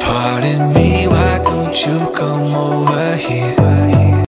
Pardon me, why don't you come over here?